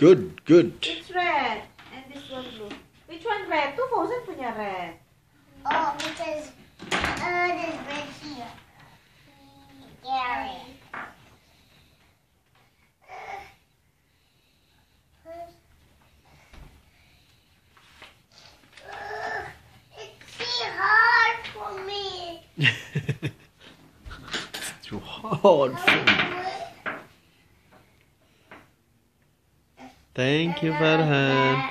Good, good. It's red. And this one blue. Which one red? Tuh Frozen punya red. Oh, because uh, there's red here. Gary. It's too hard for me. it's too hard for me. Thank you, Farhan.